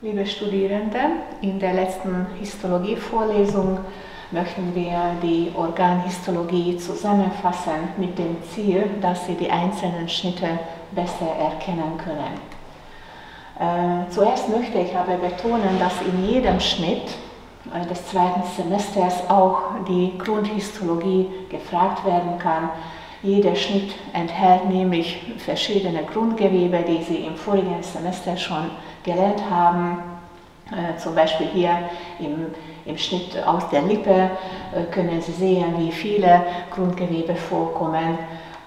Liebe Studierende, in der letzten Histologie-Vorlesung möchten wir die Organhistologie zusammenfassen mit dem Ziel, dass Sie die einzelnen Schnitte besser erkennen können. Äh, zuerst möchte ich aber betonen, dass in jedem Schnitt äh, des zweiten Semesters auch die Grundhistologie gefragt werden kann. Jeder Schnitt enthält nämlich verschiedene Grundgewebe, die Sie im vorigen Semester schon gelernt haben. Äh, zum Beispiel hier im, im Schnitt aus der Lippe äh, können Sie sehen, wie viele Grundgewebe vorkommen.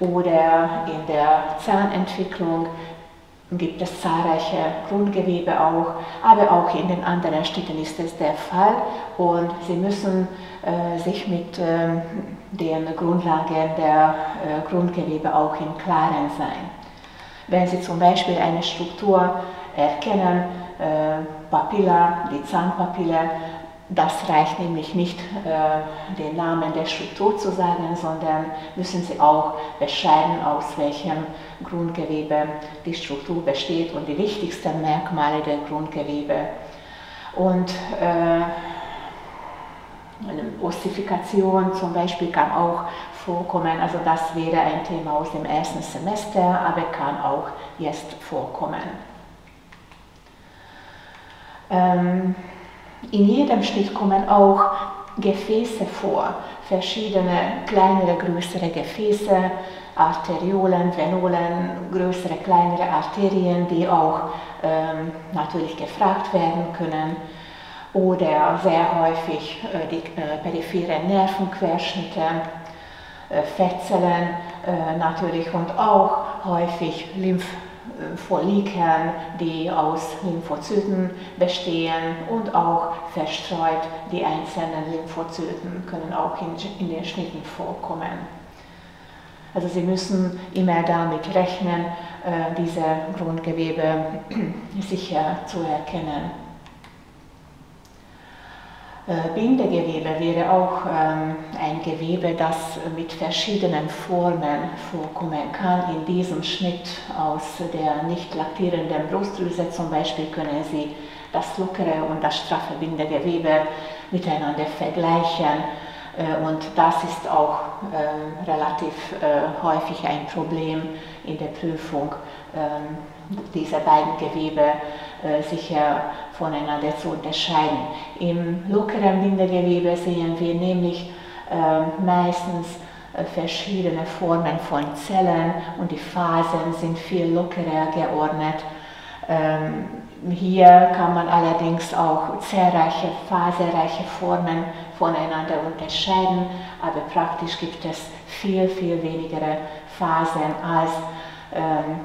Oder in der Zahnentwicklung gibt es zahlreiche Grundgewebe auch, aber auch in den anderen Städten ist es der Fall und Sie müssen äh, sich mit äh, den Grundlagen der äh, Grundgewebe auch im Klaren sein. Wenn Sie zum Beispiel eine Struktur erkennen, äh, Papilla, die Zahnpapille, das reicht nämlich nicht, äh, den Namen der Struktur zu sagen, sondern müssen Sie auch beschreiben, aus welchem Grundgewebe die Struktur besteht und die wichtigsten Merkmale der Grundgewebe. Und äh, Ossifikation zum Beispiel kann auch vorkommen, also das wäre ein Thema aus dem ersten Semester, aber kann auch jetzt vorkommen. Ähm, in jedem Schnitt kommen auch Gefäße vor, verschiedene kleinere, größere Gefäße, Arteriolen, Venolen, größere, kleinere Arterien, die auch ähm, natürlich gefragt werden können. Oder sehr häufig äh, die äh, peripheren Nervenquerschnitte, äh, Fettzellen äh, natürlich und auch häufig Lymph Follikeln, die aus Lymphozyten bestehen und auch verstreut die einzelnen Lymphozyten können auch in, in den Schnitten vorkommen. Also Sie müssen immer damit rechnen, äh, diese Grundgewebe sicher zu erkennen. Äh, Bindegewebe wäre auch ähm, ein Gewebe, das mit verschiedenen Formen vorkommen kann. In diesem Schnitt aus der nicht laktierenden Brustdrüse zum Beispiel können Sie das lockere und das straffe Bindegewebe miteinander vergleichen. Äh, und das ist auch ähm, relativ äh, häufig ein Problem in der Prüfung, ähm, diese beiden Gewebe äh, sicher voneinander zu unterscheiden. Im lockeren Bindegewebe sehen wir nämlich ähm, meistens verschiedene Formen von Zellen und die Phasen sind viel lockerer geordnet. Hier kann man allerdings auch zahlreiche faserreiche Formen voneinander unterscheiden, aber praktisch gibt es viel, viel weniger Phasen als ähm,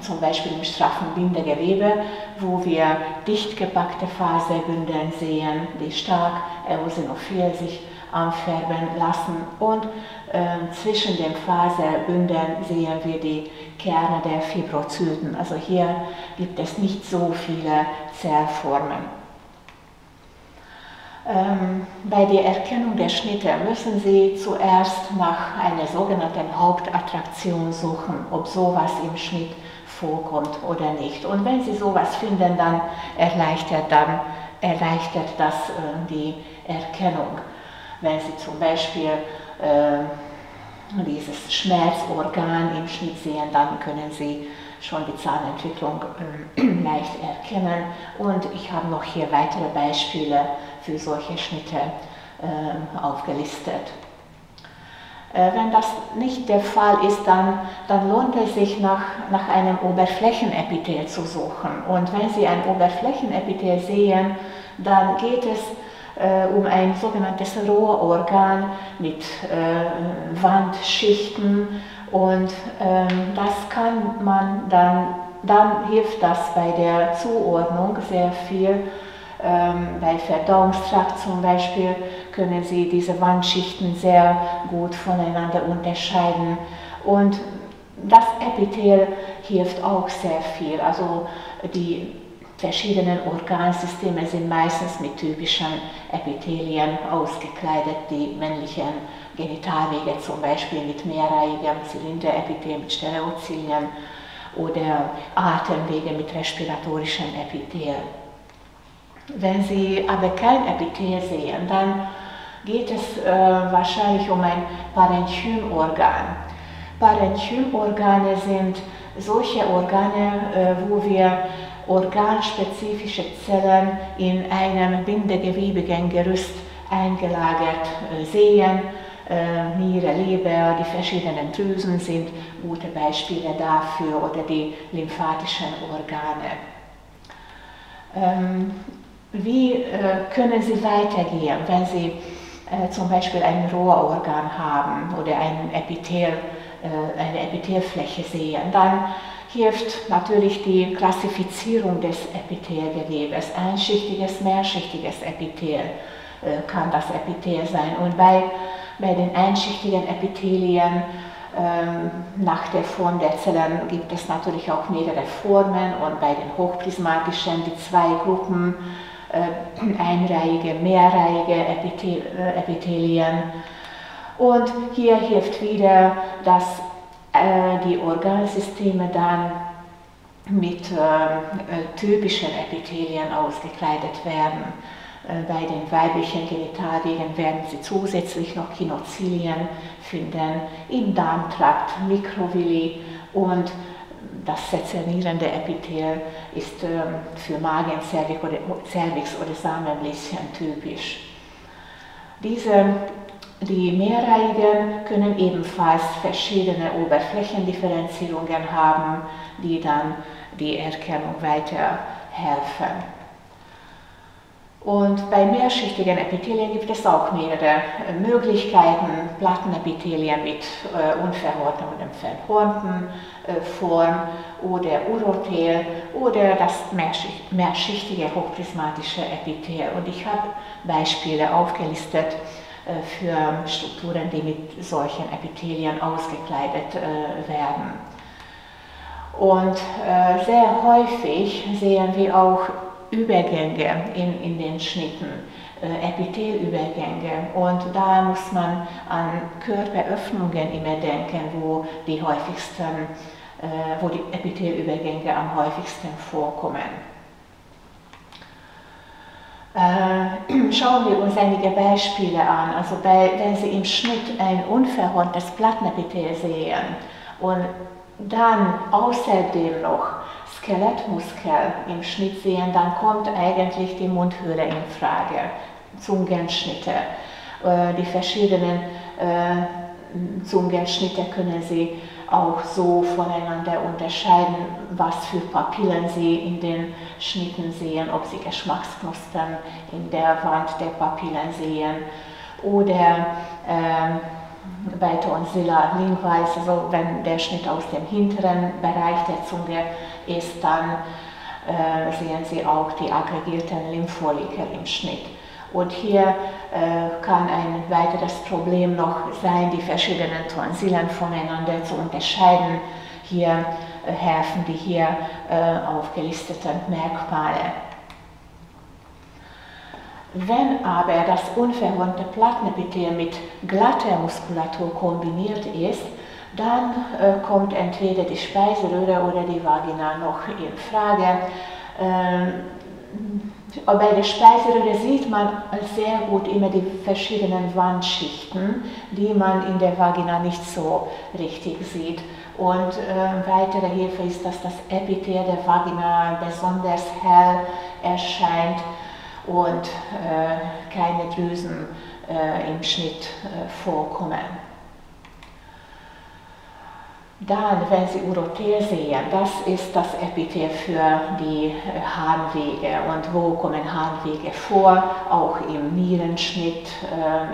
zum Beispiel im straffen Bindegewebe, wo wir dicht gepackte Faserbündeln sehen, die stark eosinophil sich anfärben lassen und äh, zwischen den Faserbündeln sehen wir die Kerne der Fibrozyten. Also hier gibt es nicht so viele Zellformen. Ähm, bei der Erkennung der Schnitte müssen Sie zuerst nach einer sogenannten Hauptattraktion suchen, ob sowas im Schnitt vorkommt oder nicht. Und wenn Sie sowas finden, dann erleichtert, dann erleichtert das äh, die Erkennung. Wenn Sie zum Beispiel äh, dieses Schmerzorgan im Schnitt sehen, dann können Sie schon die Zahnentwicklung äh, leicht erkennen. Und ich habe noch hier weitere Beispiele für solche Schnitte äh, aufgelistet. Äh, wenn das nicht der Fall ist, dann, dann lohnt es sich nach, nach einem Oberflächenepithel zu suchen. Und wenn Sie ein Oberflächenepithel sehen, dann geht es äh, um ein sogenanntes Rohrorgan mit äh, Wandschichten und ähm, das kann man dann, dann hilft das bei der Zuordnung sehr viel. Ähm, bei Verdauungstrakt zum Beispiel können Sie diese Wandschichten sehr gut voneinander unterscheiden und das Epithel hilft auch sehr viel. Also die verschiedenen Organsysteme sind meistens mit typischen Epithelien ausgekleidet. Die männlichen Genitalwege zum Beispiel mit mehrreihigem Zylinderepithel mit Stereozilien oder Atemwege mit respiratorischem Epithel. Wenn Sie aber kein Epithel sehen, dann geht es äh, wahrscheinlich um ein Parenchymorgan. Parenchymorgane sind solche Organe, äh, wo wir organspezifische Zellen in einem bindegewebigen Gerüst eingelagert äh, sehen. Äh, Niere, Leber, die verschiedenen Drüsen sind gute Beispiele dafür oder die lymphatischen Organe. Ähm, wie äh, können Sie weitergehen, wenn Sie zum Beispiel ein Rohrorgan haben oder ein Epithel, eine Epithelfläche sehen? Dann hilft natürlich die Klassifizierung des Epithelgewebes, einschichtiges, mehrschichtiges Epithel äh, kann das Epithel sein. Und bei, bei den einschichtigen Epithelien ähm, nach der Form der Zellen gibt es natürlich auch mehrere Formen und bei den hochprismatischen die zwei Gruppen, äh, einreihige, mehrreihige Epithel, äh, Epithelien. Und hier hilft wieder, dass äh, die Organsysteme dann mit äh, typischen Epithelien ausgekleidet werden. Äh, bei den weiblichen Genitalien werden Sie zusätzlich noch Kinozilien finden, im Darmtrakt Mikrovilli und das sezernierende Epithel ist ähm, für Magen, Cervix oder Samenbläschen typisch. Diese, die Mehrreihigen können ebenfalls verschiedene Oberflächendifferenzierungen haben, die dann die Erkennung weiterhelfen. Und bei mehrschichtigen Epithelien gibt es auch mehrere äh, Möglichkeiten, Plattenepithelien mit äh, unverhornten und verhornten äh, Form oder Urothel oder das mehrschicht, mehrschichtige hochprismatische Epithel. Und ich habe Beispiele aufgelistet äh, für Strukturen, die mit solchen Epithelien ausgekleidet äh, werden. Und äh, sehr häufig sehen wir auch Übergänge in, in den Schnitten, äh, Epithelübergänge. Und da muss man an Körperöffnungen immer denken, wo die häufigsten, äh, wo die Epithelübergänge am häufigsten vorkommen. Äh, schauen wir uns einige Beispiele an. Also bei, wenn Sie im Schnitt ein unverhorntes Plattenepithel sehen und dann außerdem noch Skelettmuskel im Schnitt sehen, dann kommt eigentlich die Mundhöhle in Frage, Zungenschnitte. Äh, die verschiedenen äh, Zungenschnitte können Sie auch so voneinander unterscheiden, was für Papillen Sie in den Schnitten sehen, ob Sie Geschmacksknospen in der Wand der Papillen sehen oder äh, bei Tonsilla linkwise, also wenn der Schnitt aus dem hinteren Bereich der Zunge ist, dann äh, sehen Sie auch die aggregierten Lymphfollikel im Schnitt. Und hier äh, kann ein weiteres Problem noch sein, die verschiedenen Tonsillen voneinander zu unterscheiden. Hier äh, helfen die hier äh, aufgelisteten Merkmale. Wenn aber das unverhornte Plattenepithel mit glatter Muskulatur kombiniert ist, dann äh, kommt entweder die Speiseröhre oder die Vagina noch in Frage. Ähm, bei der Speiseröhre sieht man sehr gut immer die verschiedenen Wandschichten, die man in der Vagina nicht so richtig sieht. Und äh, weitere Hilfe ist, dass das Epithel der Vagina besonders hell erscheint und äh, keine Drüsen äh, im Schnitt äh, vorkommen. Dann, wenn Sie Urothel sehen, das ist das Epithel für die Harnwege. Und wo kommen Harnwege vor? Auch im Nierenschnitt,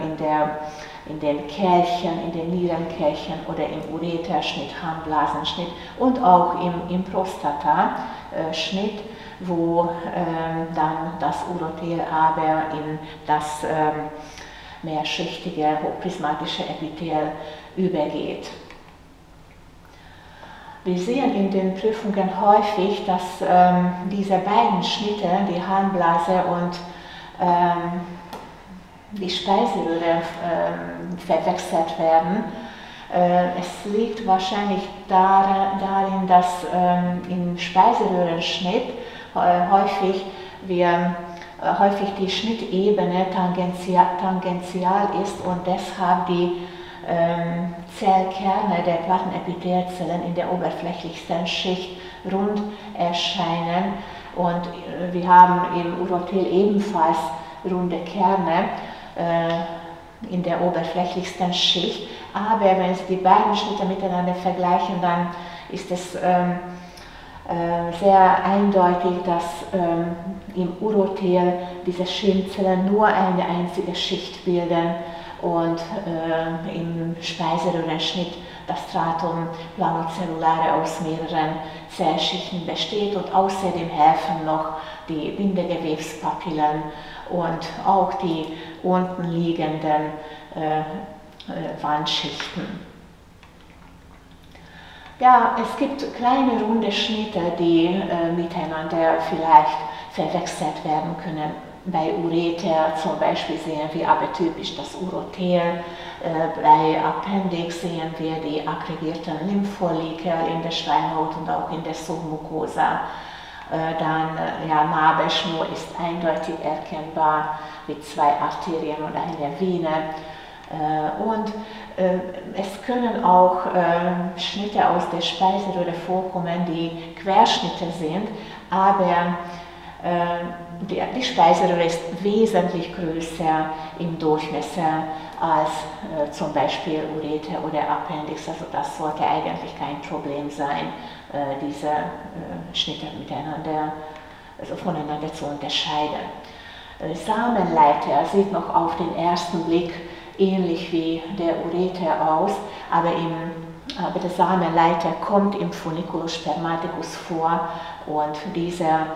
in, der, in den Kelchen, in den Nierenkelchen oder im Ureterschnitt, Harnblasenschnitt und auch im, im Prostata-Schnitt wo ähm, dann das Urothel aber in das ähm, mehrschichtige, hochprismatische Epithel übergeht. Wir sehen in den Prüfungen häufig, dass ähm, diese beiden Schnitte, die Harnblase und ähm, die Speiseröhre ähm, verwechselt werden. Äh, es liegt wahrscheinlich darin, dass ähm, im Speiseröhrenschnitt häufig wir äh, häufig die Schnittebene tangential, tangential ist und deshalb die ähm, Zellkerne der Plattenepithelzellen in der oberflächlichsten Schicht rund erscheinen. Und äh, wir haben im Urothel ebenfalls runde Kerne äh, in der oberflächlichsten Schicht. Aber wenn Sie die beiden Schnitte miteinander vergleichen, dann ist es ähm, äh, sehr eindeutig, dass ähm, im Urothel diese Schwimmzellen nur eine einzige Schicht bilden und äh, im Speiseröhrenschnitt das Stratum planocellulare aus mehreren Zellschichten besteht und außerdem helfen noch die Bindegewebspapillen und auch die unten liegenden äh, äh, Wandschichten. Ja, es gibt kleine runde Schnitte, die äh, miteinander vielleicht verwechselt werden können. Bei Ureter zum Beispiel sehen wir aber typisch das Urothel, äh, bei Appendix sehen wir die aggregierten Lymphfollikel in der Schleimhaut und auch in der Submucosa. Äh, dann äh, ja, Nabelschnur ist eindeutig erkennbar mit zwei Arterien und einer Vene. Und es können auch Schnitte aus der Speiseröhre vorkommen, die Querschnitte sind, aber die Speiseröhre ist wesentlich größer im Durchmesser als zum Beispiel Ureter oder Appendix. Also das sollte eigentlich kein Problem sein, diese Schnitte miteinander, also voneinander zu unterscheiden. Samenleiter sieht noch auf den ersten Blick ähnlich wie der Ureter aus, aber, im, aber der Samenleiter kommt im Funiculus spermaticus vor und diese äh,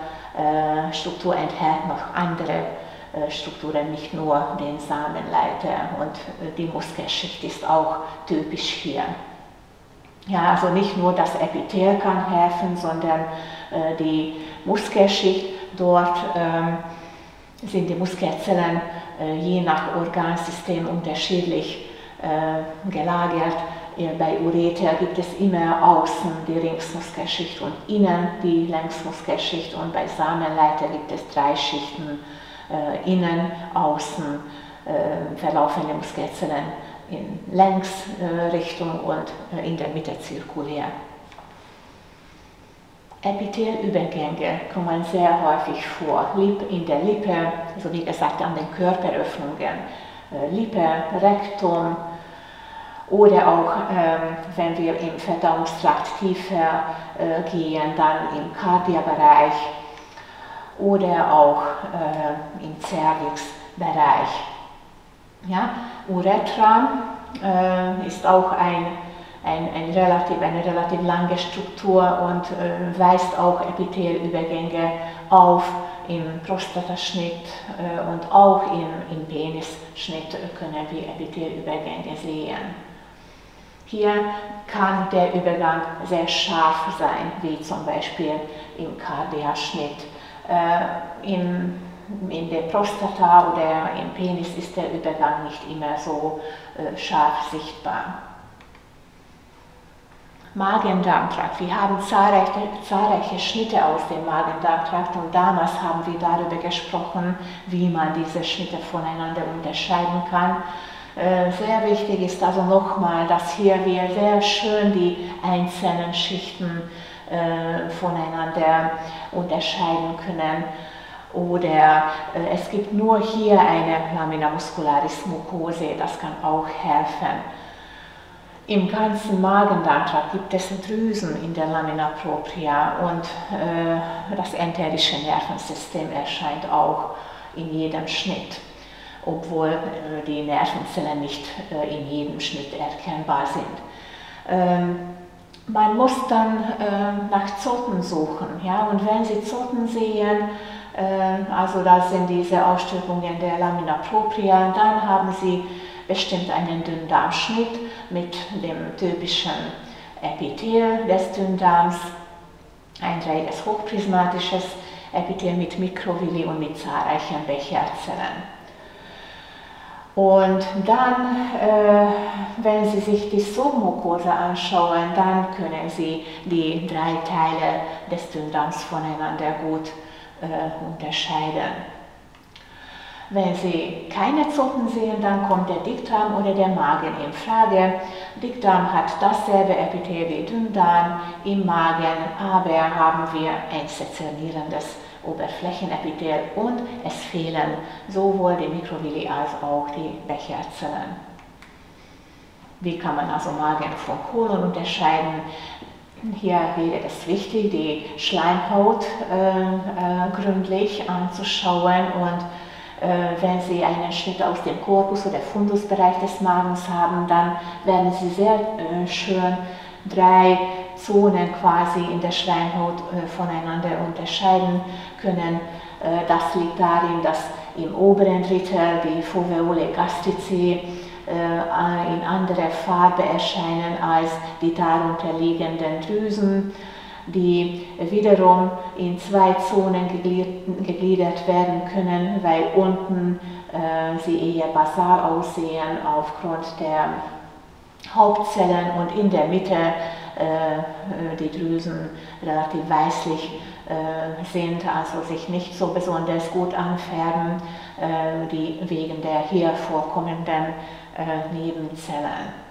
Struktur enthält noch andere äh, Strukturen, nicht nur den Samenleiter und äh, die Muskelschicht ist auch typisch hier. Ja, also nicht nur das Epithel kann helfen, sondern äh, die Muskelschicht. Dort ähm, sind die Muskelzellen äh, je nach Organsystem unterschiedlich äh, gelagert. Bei Ureter gibt es immer außen die Ringsmuskelschicht und innen die Längsmuskelschicht und bei Samenleiter gibt es drei Schichten, äh, innen, außen äh, verlaufende Muskelzellen in Längsrichtung und äh, in der Mitte zirkulär. Epithelübergänge kommen sehr häufig vor, in der Lippe, also wie gesagt an den Körperöffnungen, äh, Lippe, Rektum oder auch, ähm, wenn wir im Verdauungstrakt tiefer äh, gehen, dann im Kardiabereich oder auch äh, im Cervixbereich. Ja? Uretra ist auch ein ein, ein relativ, eine relativ lange Struktur und äh, weist auch Epithelübergänge auf. Im Prostataschnitt äh, und auch im, im Penisschnitt können wir Epithelübergänge sehen. Hier kann der Übergang sehr scharf sein, wie zum Beispiel im Kardiaschnitt. Äh, in, in der Prostata oder im Penis ist der Übergang nicht immer so äh, scharf sichtbar. Magen-Darm-Trakt. Wir haben zahlreiche, zahlreiche Schnitte aus dem Magen-Darm-Trakt und damals haben wir darüber gesprochen, wie man diese Schnitte voneinander unterscheiden kann. Äh, sehr wichtig ist also nochmal, dass hier wir sehr schön die einzelnen Schichten äh, voneinander unterscheiden können. Oder äh, es gibt nur hier eine Lamina muscularis mucose, das kann auch helfen. Im ganzen Magendarmtrakt gibt es Drüsen in der Lamina propria und das enterische Nervensystem erscheint auch in jedem Schnitt, obwohl die Nervenzellen nicht äh, in jedem Schnitt erkennbar sind. Ähm, man muss dann äh, nach Zotten suchen, ja, und wenn Sie Zotten sehen, äh, also das sind diese Ausstülpungen der Lamina propria, dann haben Sie bestimmt einen Dünndarmschnitt mit dem typischen Epithel des Dünndarms, ein dreies hochprismatisches Epithel mit Mikrovilli und mit zahlreichen Becherzellen. Und dann, äh, wenn Sie sich die Submucosa anschauen, dann können Sie die drei Teile des Dünndarms voneinander gut äh, unterscheiden. Wenn Sie keine Zotten sehen, dann kommt der Dickdarm oder der Magen in Frage. Dickdarm hat dasselbe Epithel wie Dünndarm im Magen, aber haben wir ein sezernierendes Oberflächenepithel und es fehlen sowohl die Mikrovilli als auch die Becherzellen. Wie kann man also Magen von Kolon unterscheiden? Hier wäre es wichtig, die Schleimhaut äh, äh, gründlich anzuschauen und äh, wenn Sie einen Schnitt aus dem Korpus oder Fundusbereich des Magens haben, dann werden Sie sehr äh, schön drei Zonen quasi in der Schleimhaut äh, voneinander unterscheiden können. Äh, das liegt darin, dass im oberen Drittel die Foveole gastrici äh, in anderer Farbe erscheinen als die darunter liegenden Drüsen, die wiederum in zwei Zonen gegliedert werden können, weil unten äh, sie eher basal aussehen aufgrund der Hauptzellen und in der Mitte die Drüsen relativ weißlich äh, sind, also sich nicht so besonders gut anfärben, äh, die wegen der hier vorkommenden Nebenzellen.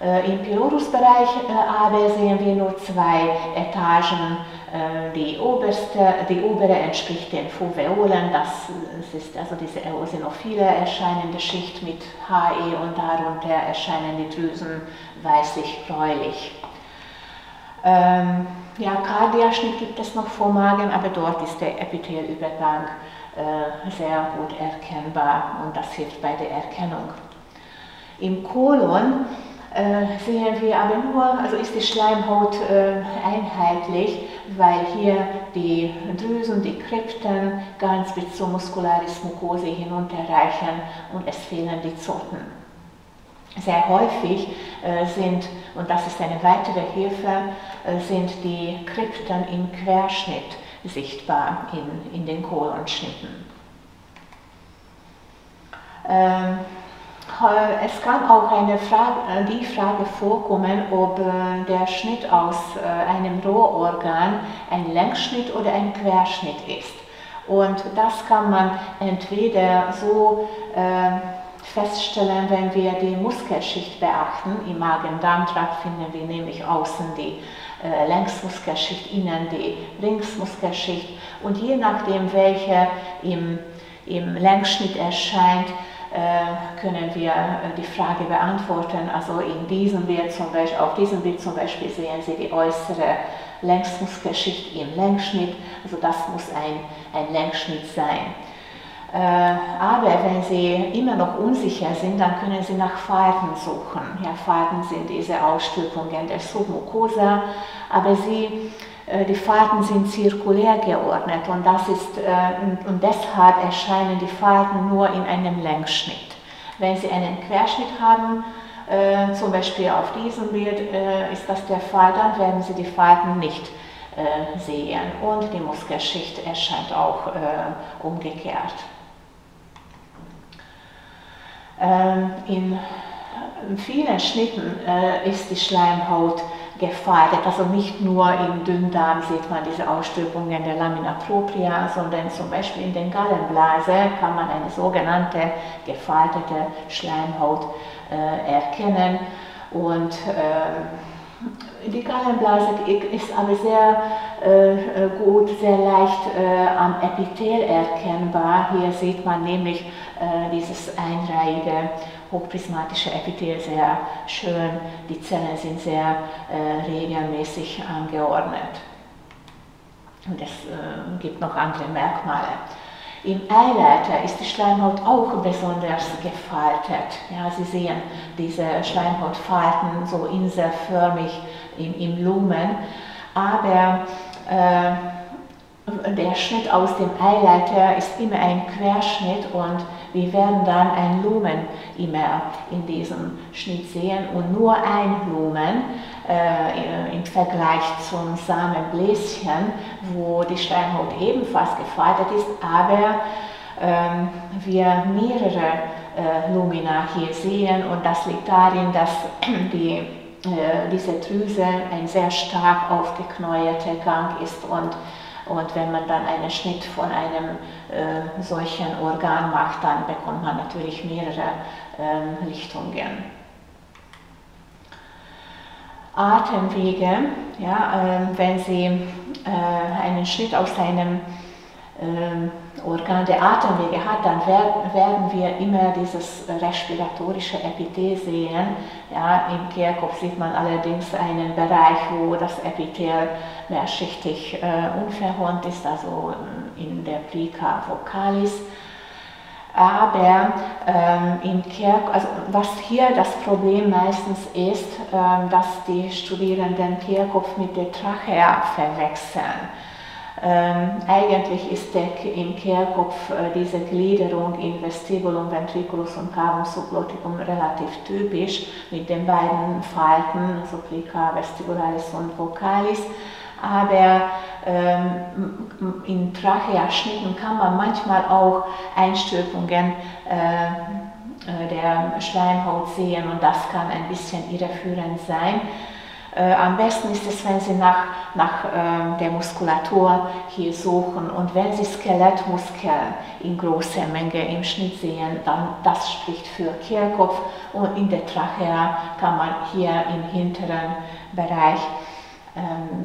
Im Pylorusbereich aber sehen wir nur zwei Etagen. Die, oberste, die obere entspricht den Foveolen, das ist also diese eosinophile erscheinende Schicht mit HE und darunter erscheinen die Drüsen weißlich-bräulich. Ähm, ja, Kardiaschnitt gibt es noch vor Magen, aber dort ist der Epithelübergang äh, sehr gut erkennbar und das hilft bei der Erkennung. Im Kolon äh, sehen wir aber nur, also ist die Schleimhaut äh, einheitlich, weil hier die Drüsen, die Krypten ganz bis zur Muscularis mucosae hinunterreichen und es fehlen die Zotten. Sehr häufig äh, sind, und das ist eine weitere Hilfe, äh, sind die Krypten im Querschnitt sichtbar in, in den Kolonschnitten. Ähm, es kann auch eine Frage, äh, die Frage vorkommen, ob der Schnitt aus einem Rohrorgan ein Längsschnitt oder ein Querschnitt ist. Und das kann man entweder so äh, feststellen, wenn wir die Muskelschicht beachten. Im Magen-Darm-Trakt finden wir nämlich außen die äh, Längsmuskelschicht, innen die Ringsmuskelschicht. Und je nachdem, welche im, im Längsschnitt erscheint, äh, können wir äh, die Frage beantworten. Also in diesem Bild zum Beispiel, auf diesem Bild zum Beispiel sehen Sie die äußere Längsmuskelschicht im Längsschnitt. Also das muss ein, ein Längsschnitt sein. Äh, aber wenn Sie immer noch unsicher sind, dann können Sie nach Faden suchen. Ja, Faden sind diese Ausstülpungen der Submucosa, aber sie, äh, die Faden sind zirkulär geordnet und, das ist, äh, und deshalb erscheinen die Faden nur in einem Längsschnitt. Wenn Sie einen Querschnitt haben, zum Beispiel auf diesem Bild ist das der Fall, dann werden Sie die Faden nicht sehen und die Muskelschicht erscheint auch umgekehrt. Ähm, in vielen Schnitten äh, ist die Schleimhaut gefaltet, also nicht nur im Dünndarm sieht man diese Ausstülpungen der Lamina propria, sondern zum Beispiel in den Gallenblase kann man eine sogenannte gefaltete Schleimhaut äh, erkennen und äh, die Gallenblase ist aber sehr äh, gut, sehr leicht äh, am Epithel erkennbar. Hier sieht man nämlich äh, dieses einreihige hochprismatische Epithel sehr schön. Die Zellen sind sehr äh, regelmäßig angeordnet. Und es äh, gibt noch andere Merkmale. Im Eileiter ist die Schleimhaut auch besonders gefaltet. Ja, Sie sehen diese Schleimhautfalten so inselförmig im, im Lumen, aber äh, der Schnitt aus dem Eileiter ist immer ein Querschnitt und wir werden dann ein Lumen immer in diesem Schnitt sehen und nur ein Lumen äh, im Vergleich zum Samenbläschen, wo die Steinhaut ebenfalls gefaltet ist, aber ähm, wir mehrere äh, Lumina hier sehen und das liegt darin, dass die, äh, diese Drüse ein sehr stark aufgeknäuelter Gang ist und Und wenn man dann einen Schnitt von einem äh, solchen Organ macht, dann bekommt man natürlich mehrere Richtungen. Atemwege, ja, äh, wenn Sie äh, einen Schnitt aus einem ähm, Organ der Atemwege hat, dann werden wir immer dieses respiratorische Epithel sehen. Ja, Im Kehlkopf sieht man allerdings einen Bereich, wo das Epithel mehrschichtig äh, unverhornt ist, also in der Plica vocalis. Aber ähm, im Kehlkopf, also was hier das Problem meistens ist, ähm, dass die Studierenden Kehlkopf mit der Trachea verwechseln. Ähm, eigentlich ist der, im Kehlkopf äh, diese Gliederung in Vestibulum, Ventriculus und Cavum subglotticum relativ typisch mit den beiden Falten, also Plica vestibularis und vocalis. Aber ähm, in Tracheaschnitten kann man manchmal auch Einstülpungen äh, äh, der Schleimhaut sehen und das kann ein bisschen irreführend sein. Äh, am besten ist es, wenn Sie nach, nach äh, der Muskulatur hier suchen und wenn Sie Skelettmuskeln in großer Menge im Schnitt sehen, dann das spricht für Kehlkopf und in der Trachea kann man hier im hinteren Bereich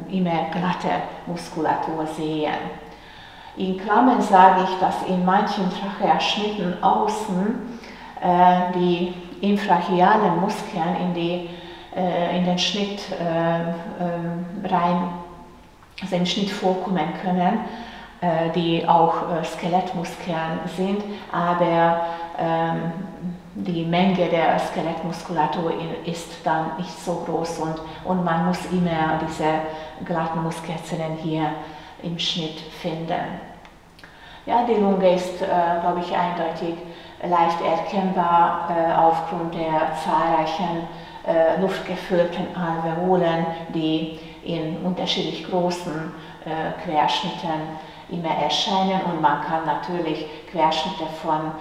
immer glatte Muskulatur sehen. In Klammern sage ich, dass in manchen Tracheaschnitten außen äh, die infrachialen Muskeln in die äh, in den Schnitt äh, ähm, rein, also im Schnitt vorkommen können, äh, die auch Skelettmuskeln sind, aber ähm, die Menge der Skelettmuskulatur ist dann nicht so groß und, und man muss immer diese glatten Muskelzellen hier im Schnitt finden. Ja, die Lunge ist, äh, glaube ich, eindeutig leicht erkennbar äh, aufgrund der zahlreichen äh, luftgefüllten Alveolen, die in unterschiedlich großen äh, Querschnitten immer erscheinen und man kann natürlich Querschnitte von,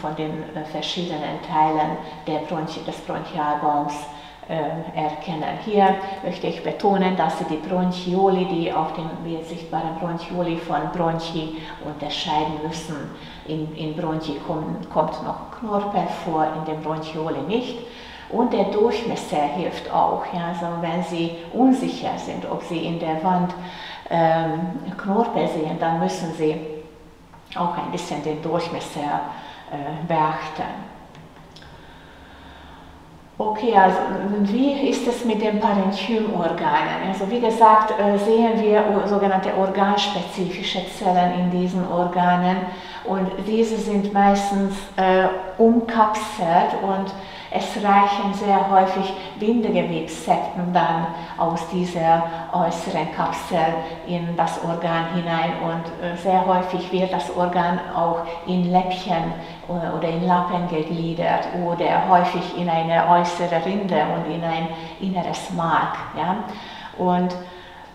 von den äh, verschiedenen Teilen der Bronchi des Bronchialbaums äh, erkennen. Hier möchte ich betonen, dass Sie die Bronchioli, die auf dem sichtbaren Bronchioli von Bronchi unterscheiden müssen. In, in Bronchi kommt, kommt noch Knorpel vor, in den Bronchioli nicht. Und der Durchmesser hilft auch. Ja, also wenn Sie unsicher sind, ob Sie in der Wand ähm, Knorpel sehen, dann müssen Sie auch ein bisschen den Durchmesser äh, beachten. Okay, also wie ist es mit den Parenchymorganen? Also wie gesagt, äh, sehen wir sogenannte organspezifische Zellen in diesen Organen und diese sind meistens äh, umkapselt und es reichen sehr häufig Bindegewebssekten dann aus dieser äußeren Kapsel in das Organ hinein und äh, sehr häufig wird das Organ auch in Läppchen oder in Lappen gegliedert oder häufig in eine äußere Rinde und in ein inneres Mark. Ja? Und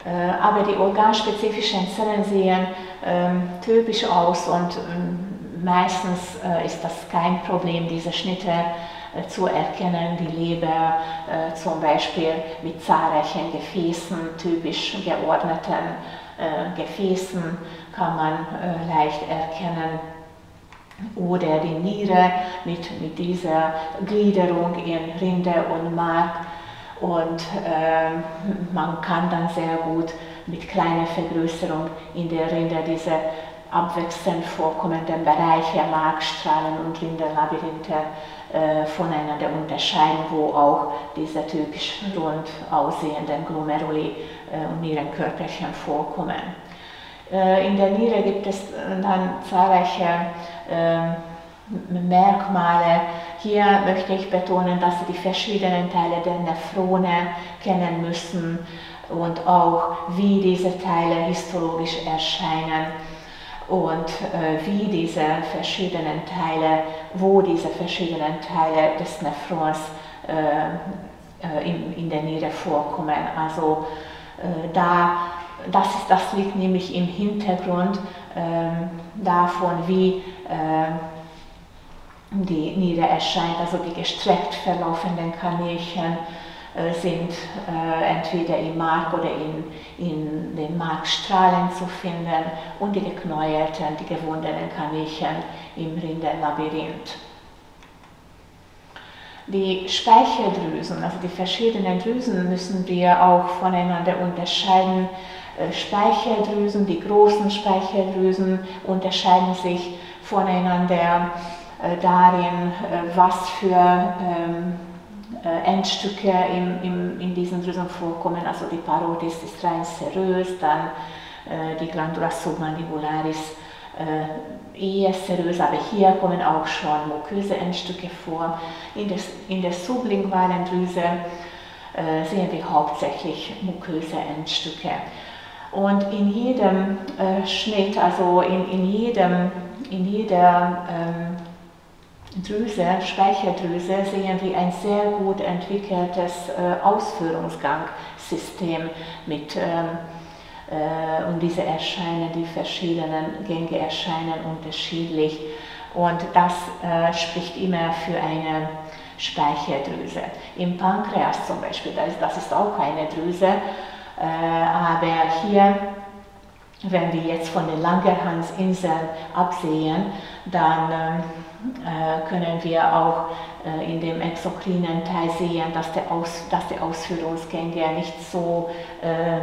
äh, aber die organspezifischen Zellen sehen ähm, typisch aus und ähm, meistens äh, ist das kein Problem, diese Schnitte äh, zu erkennen, die Leber äh, zum Beispiel mit zahlreichen Gefäßen, typisch geordneten äh, Gefäßen kann man leicht erkennen. Oder die Niere mit, mit dieser Gliederung in Rinde und Mark. Und äh, man kann dann sehr gut mit kleiner Vergrößerung in der Rinde diese abwechselnd vorkommenden Bereiche, Markstrahlen und Rindenlabyrinthe äh, voneinander unterscheiden, wo auch diese typisch rund aussehenden Glomeruli äh, und Nierenkörperchen vorkommen. Äh, in der Niere gibt es dann zahlreiche ähm, Merkmale. Hier möchte ich betonen, dass Sie die verschiedenen Teile der Nephrone kennen müssen und auch wie diese Teile histologisch erscheinen und äh, wie diese verschiedenen Teile, wo diese verschiedenen Teile des Nephrons äh, äh in, in, der Niere vorkommen. Also äh, da, das, das liegt nämlich im Hintergrund ähm, davon, wie äh, die Niere erscheint, also die gestreckt verlaufenden Kanälchen sind äh, entweder im Mark oder in, in den Markstrahlen zu finden und die geknäuelten, die gewundenen Kaninchen im Rindenlabyrinth. Die Speicheldrüsen, also die verschiedenen Drüsen müssen wir auch voneinander unterscheiden. Äh, Speicheldrüsen, die großen Speicheldrüsen unterscheiden sich voneinander darin, was für ähm, Endstücke in, in, in diesen Drüsen vorkommen. Also die Parotis ist rein serös, dann die Glandula submandibularis äh, eher seriös, aber hier kommen auch schon muköse Endstücke vor. In, des, in der sublingualen Drüse äh, sehen wir hauptsächlich muköse Endstücke. Und in jedem äh, Schnitt, also in, in, jedem, in jeder ähm, Drüse, Speicheldrüse, sehen wir ein sehr gut entwickeltes äh, Ausführungsgangsystem mit ähm, äh, und diese erscheinen, die verschiedenen Gänge erscheinen unterschiedlich und das äh, spricht immer für eine Speicheldrüse. Im Pankreas zum Beispiel, das ist auch eine Drüse, aber hier, wenn wir jetzt von den Langerhansinseln absehen, dann können wir auch in dem exokrinen Teil sehen, dass, der Aus, dass die Ausführungsgänge nicht so äh,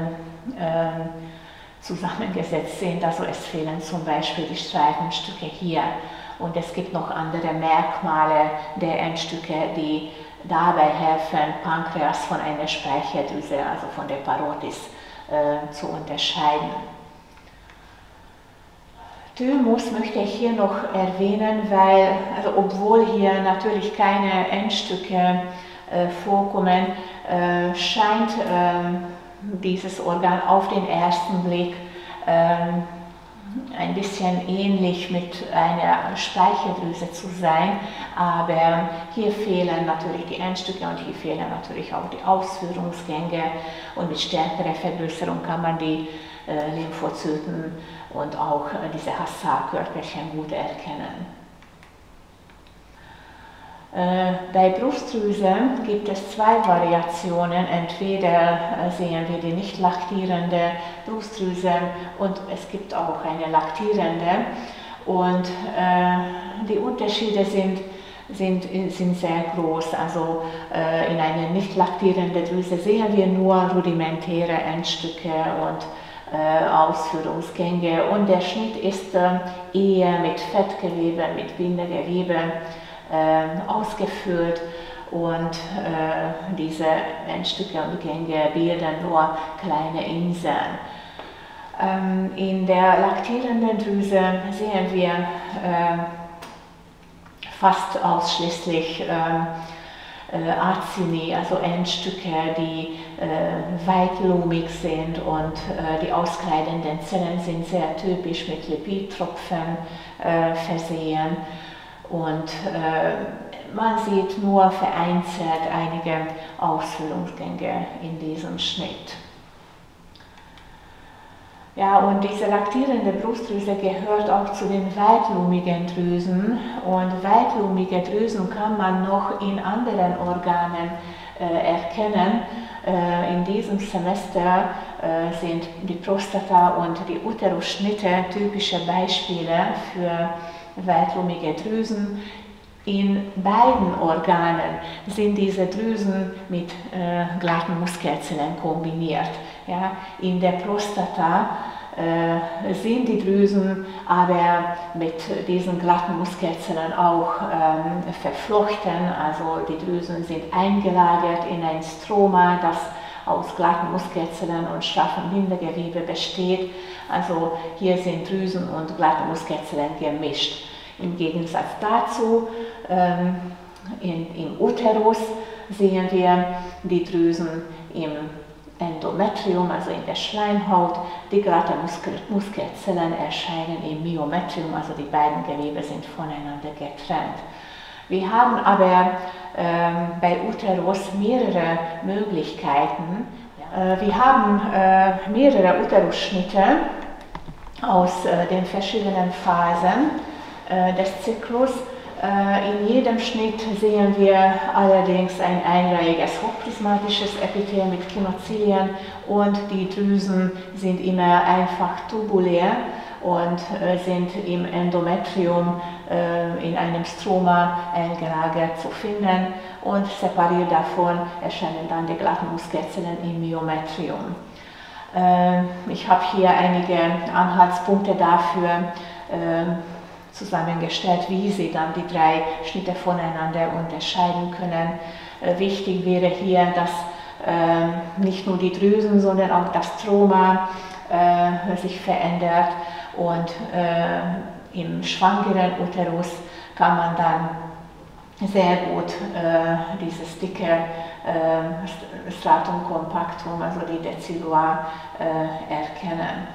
zusammengesetzt sind. Also es fehlen zum Beispiel die Streifenstücke hier und es gibt noch andere Merkmale der Endstücke, die dabei helfen, Pankreas von einer Speicheldrüse, also von der Parotis, äh, zu unterscheiden. Thymus möchte ich hier noch erwähnen, weil, also obwohl hier natürlich keine Endstücke äh, vorkommen, äh, scheint ähm, dieses Organ auf den ersten Blick ähm, ein bisschen ähnlich mit einer Speicheldrüse zu sein, aber hier fehlen natürlich die Endstücke und hier fehlen natürlich auch die Ausführungsgänge. Und mit stärkerer Vergrößerung kann man die äh, Lymphozyten und auch äh, diese Hassar-Körperchen gut erkennen. Äh, bei Brustdrüse gibt es zwei Variationen. Entweder äh, sehen wir die nicht laktierende Brustdrüse und es gibt auch eine laktierende. Und die Unterschiede sind, sind, sind sehr groß. Also in einer nicht laktierenden Drüse sehen wir nur rudimentäre Endstücke und Ausführungsgänge. Und der Schnitt ist äh, eher mit Fettgewebe, mit Bindegewebe äh, ausgeführt und äh, diese Endstücke und Gänge bilden nur kleine Inseln. Ähm, in der laktierenden Drüse sehen wir äh, fast ausschließlich äh, Acini, also Endstücke, die äh, weitlumig sind und äh, die auskleidenden Zellen sind sehr typisch mit Lipidtropfen äh, versehen und äh, man sieht nur vereinzelt einige Ausfüllungsgänge in diesem Schnitt. Ja, und diese laktierende Brustdrüse gehört auch zu den weitlumigen Drüsen. Und weitlumige Drüsen kann man noch in anderen Organen äh, erkennen. Äh, in diesem Semester äh, sind die Prostata und die Uterusschnitte typische Beispiele für weitlumige Drüsen. In beiden Organen sind diese Drüsen mit äh, glatten Muskelzellen kombiniert. In der Prostata äh, sind die Drüsen aber mit diesen glatten Muskelzellen auch ähm, verflochten. Also die Drüsen sind eingelagert in ein Stroma, das aus glatten Muskelzellen und straffem Bindegewebe besteht. Also hier sind Drüsen und glatte Muskelzellen gemischt. Im Gegensatz dazu, ähm, in, im Uterus sehen wir die Drüsen im Endometrium, also in der Schleimhaut. Die glatte Muskel Muskelzellen erscheinen im Myometrium, also die beiden Gewebe sind voneinander getrennt. Wir haben aber ähm, bei Uterus mehrere Möglichkeiten. Äh, wir haben äh, mehrere Uterusschnitte aus äh, den verschiedenen Phasen äh, des Zyklus. Äh, in jedem Schnitt sehen wir allerdings ein einreihiges hochprismatisches Epithel mit Kinozilien und die Drüsen sind immer einfach tubulär und äh, sind im Endometrium äh, in einem Stroma eingelagert zu finden und separiert davon erscheinen dann die glatten Muskelzellen im Myometrium. Ich habe hier einige Anhaltspunkte dafür, zusammengestellt, wie sie dann die drei Schnitte voneinander unterscheiden können. Äh, wichtig wäre hier, dass äh, nicht nur die Drüsen, sondern auch das Stroma äh, sich verändert und äh, im schwangeren Uterus kann man dann sehr gut dieses dicke Stratum compactum, also die Decilua, erkennen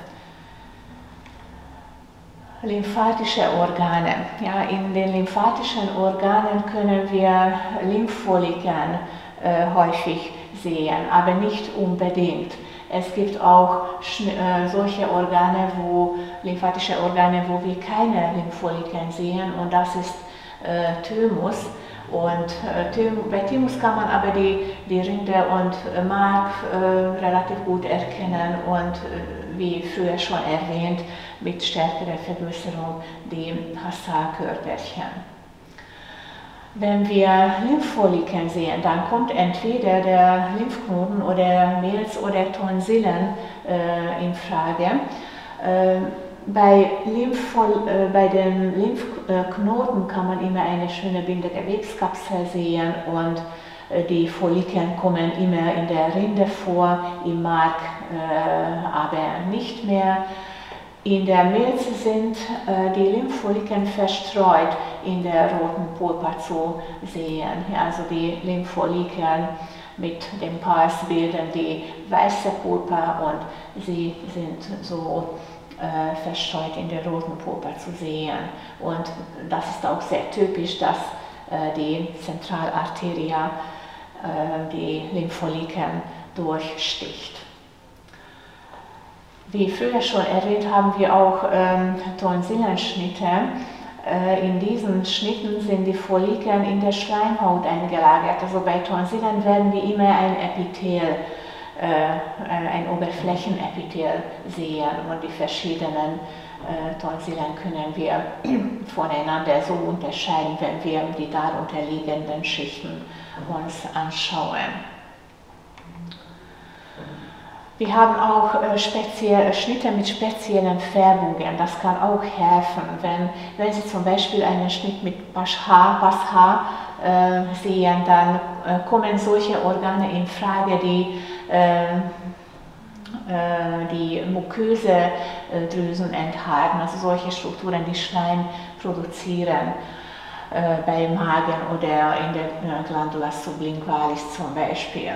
lymphatische Organe. Ja, in den lymphatischen Organen können wir Lympholiken äh, häufig sehen, aber nicht unbedingt. Es gibt auch äh, solche Organe, wo lymphatische Organe, wo wir keine Lympholiken sehen und das ist äh, Thymus. Und äh, bei Thymus kann man aber die, die Rinde und Mark äh, relativ gut erkennen und äh, wie früher schon erwähnt, mit stärkerer Vergrößerung die Hassar-Körperchen. Wenn wir Lympholiken sehen, dann kommt entweder der Lymphknoten oder Milz oder Tonsillen äh, in Frage. Äh, bei, Lymphol, äh, bei den Lymphknoten kann man immer eine schöne Bindegewebskapsel sehen und die Follikeln kommen immer in der Rinde vor, im Mark äh, aber nicht mehr. In der Milze sind äh, die Lymphfolliken verstreut in der roten Pulpa zu sehen. Also die Lymphfolliken mit dem Pars bilden die weiße Pulpa und sie sind so äh, verstreut in der roten Pulpa zu sehen. Und das ist auch sehr typisch, dass äh, die Zentralarteria äh, die Lympholiken durchsticht. Wie früher schon erwähnt, haben wir auch ähm, Tonsillenschnitte. Äh, in diesen Schnitten sind die Follikeln in der Schleimhaut eingelagert. Also bei Tonsillen werden wir immer ein Epithel, äh, ein Oberflächenepithel sehen und die verschiedenen äh, Tonsillen können wir voneinander so unterscheiden, wenn wir die darunterliegenden Schichten uns anschauen. Wir haben auch äh, spezielle Schnitte mit speziellen Färbungen. Das kann auch helfen, wenn, wenn Sie zum Beispiel einen Schnitt mit Basha, Basha äh, sehen, dann äh, kommen solche Organe in Frage, die äh, äh die muköse äh, Drüsen enthalten, also solche Strukturen, die Schleim produzieren äh, bei Magen oder in der Glandula sublingualis zum Beispiel.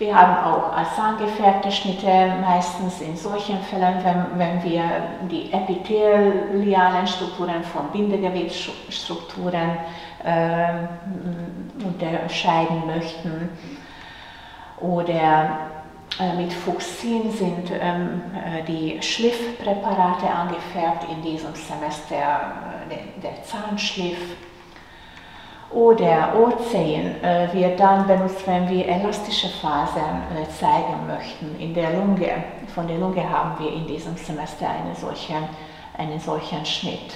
Wir haben auch Asan gefärbte Schnitte, meistens in solchen Fällen, wenn, wenn wir die epithelialen Strukturen von Bindegewebsstrukturen äh, unterscheiden möchten. Oder äh, mit Fuchsin sind ähm, äh, die Schliffpräparate angefärbt in diesem Semester, äh, der, Zahnschliff oder O10 äh, wird dann benutzt, wenn wir elastische Fasern äh, zeigen möchten in der Lunge. Von der Lunge haben wir in diesem Semester einen solchen, einen solchen Schnitt.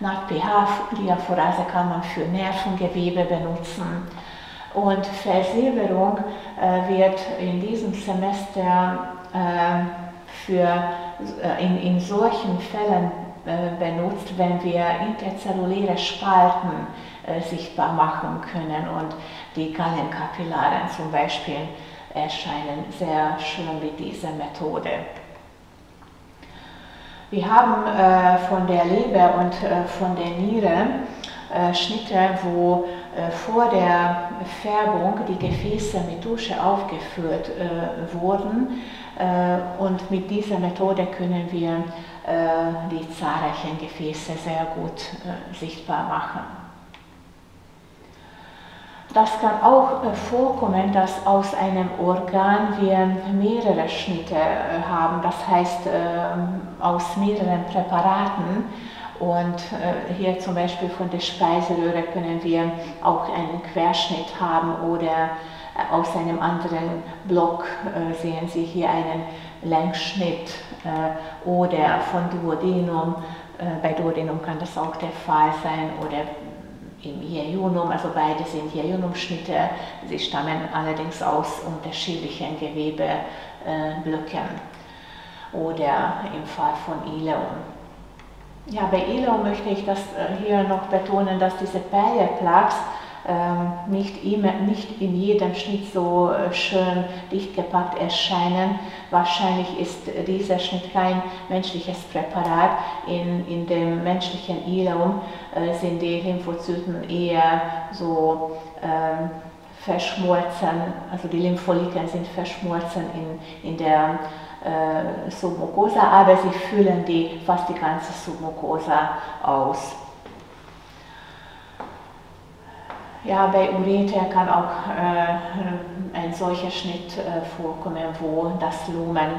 NAD-pH-Diaphorase kann man für Nervengewebe benutzen. Und Versilberung äh, wird in diesem Semester äh, für, äh, in, in solchen Fällen äh, benutzt, wenn wir interzelluläre Spalten sichtbar machen können und die Gallenkapillaren zum Beispiel erscheinen sehr schön mit dieser Methode. Wir haben äh, von der Leber und äh, von der Niere äh, Schnitte, wo vor der Färbung die Gefäße mit Dusche aufgeführt äh, wurden und mit dieser Methode können wir die zahlreichen Gefäße sehr gut sichtbar machen. Das kann auch äh, vorkommen, dass aus einem Organ wir mehrere Schnitte äh, haben, das heißt ähm, aus mehreren Präparaten. Und äh, hier zum Beispiel von der Speiseröhre können wir auch einen Querschnitt haben oder äh, aus einem anderen Block äh, sehen Sie hier einen Längsschnitt oder von Duodenum. Bei Duodenum kann das auch der Fall sein oder im Iajunum, also beide sind Iajunum-Schnitte. Sie stammen allerdings aus unterschiedlichen Gewebeblöcken oder im Fall von Ileum. Ja, bei Ileum möchte ich das äh, hier noch betonen, dass diese Perleplaques ähm, nicht, nicht in jedem Schnitt so äh, schön dicht gepackt erscheinen. Wahrscheinlich ist dieser Schnitt kein menschliches Präparat. In, in dem menschlichen Ileum äh, sind die Lymphozyten eher so ähm, verschmolzen, also die Lympholiken sind verschmolzen in, in der äh, Submucosa, aber sie füllen die, fast die ganze Submucosa aus. Ja, bei Ureter kann auch äh, ein solcher Schnitt äh, vorkommen, wo das Lumen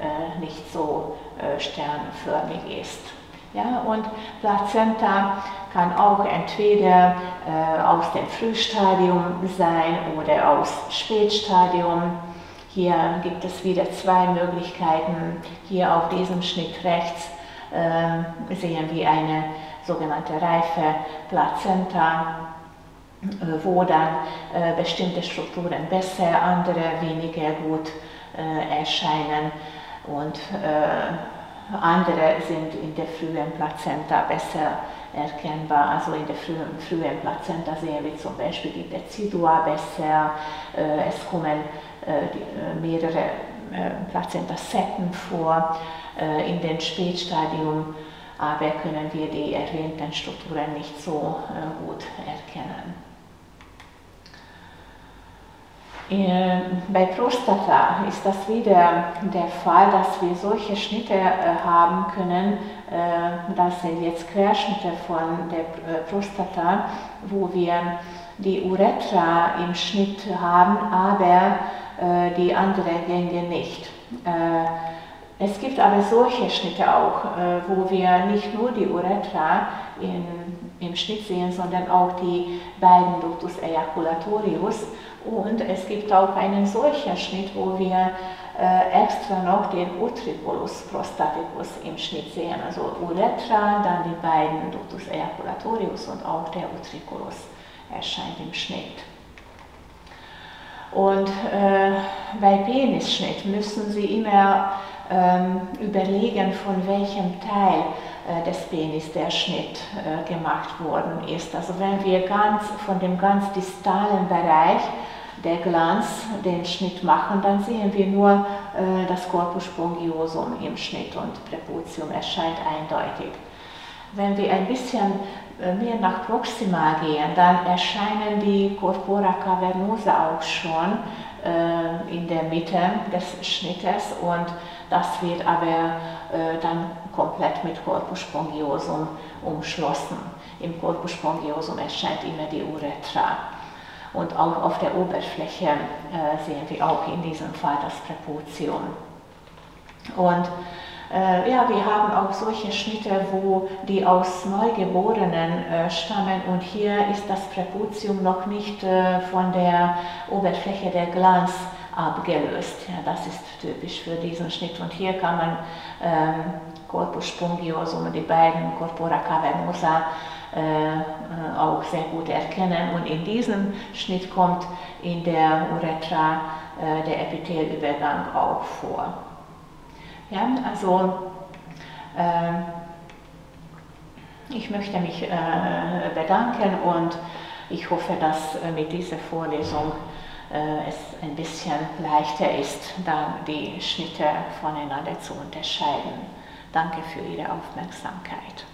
äh, nicht so äh, sternförmig ist. Ja, und Plazenta kann auch entweder äh, aus dem Frühstadium sein oder aus Spätstadium. Hier gibt es wieder zwei Möglichkeiten. Hier auf diesem Schnitt rechts äh, sehen wir eine sogenannte reife Plazenta, äh, wo dann äh, bestimmte Strukturen besser, andere weniger gut äh, erscheinen und äh, andere sind in der frühen Plazenta besser erkennbar. Also in der frühen, frühen Plazenta sehen wir zum Beispiel die Decidua besser, äh, es kommen mehrere äh, Plazentasetten vor. in den Spätstadium aber können wir die erwähnten Strukturen nicht so gut erkennen. Bei Prostata ist das wieder der Fall, dass wir solche Schnitte haben können. Das sind jetzt Querschnitte von der Prostata, wo wir die Uretra im Schnitt haben, aber äh, die anderen Gänge nicht. Äh, es gibt aber solche Schnitte auch, äh, wo wir nicht nur die Uretra in, im Schnitt sehen, sondern auch die beiden Ductus ejaculatorius. Und es gibt auch einen solchen Schnitt, wo wir äh, extra noch den Utriculus prostaticus im Schnitt sehen. Also Uretra, dann die beiden Ductus ejaculatorius und auch der Utriculus erscheint im Schnitt. Und äh, bei Penisschnitt müssen Sie immer ähm, überlegen, von welchem Teil äh, des Penis der Schnitt äh, gemacht worden ist. Also wenn wir ganz von dem ganz distalen Bereich der Glanz den Schnitt machen, dann sehen wir nur äh, das Corpus spongiosum im Schnitt und Präputium erscheint eindeutig. Wenn wir ein bisschen äh, mehr nach Proxima gehen, dann erscheinen die Corpora cavernosa auch schon äh, in der Mitte des Schnittes und das wird aber äh, dann komplett mit Corpus spongiosum umschlossen. Im Corpus spongiosum erscheint immer die Uretra. Und auch auf der Oberfläche äh, sehen wir auch in diesem Fall das Präputium. Und äh, ja, wir haben auch solche Schnitte, wo die aus Neugeborenen äh, stammen und hier ist das Präputium noch nicht äh, von der Oberfläche der Glanz abgelöst. Ja, das ist typisch für diesen Schnitt und hier kann man ähm, Corpus spongiosum und die beiden Corpora cavernosa äh, auch sehr gut erkennen und in diesem Schnitt kommt in der Uretra äh, der Epithelübergang auch vor. Ja, also äh, ich möchte mich äh, bedanken und ich hoffe, dass äh, mit dieser Vorlesung äh, es ein bisschen leichter ist, dann die Schnitte voneinander zu unterscheiden. Danke für Ihre Aufmerksamkeit.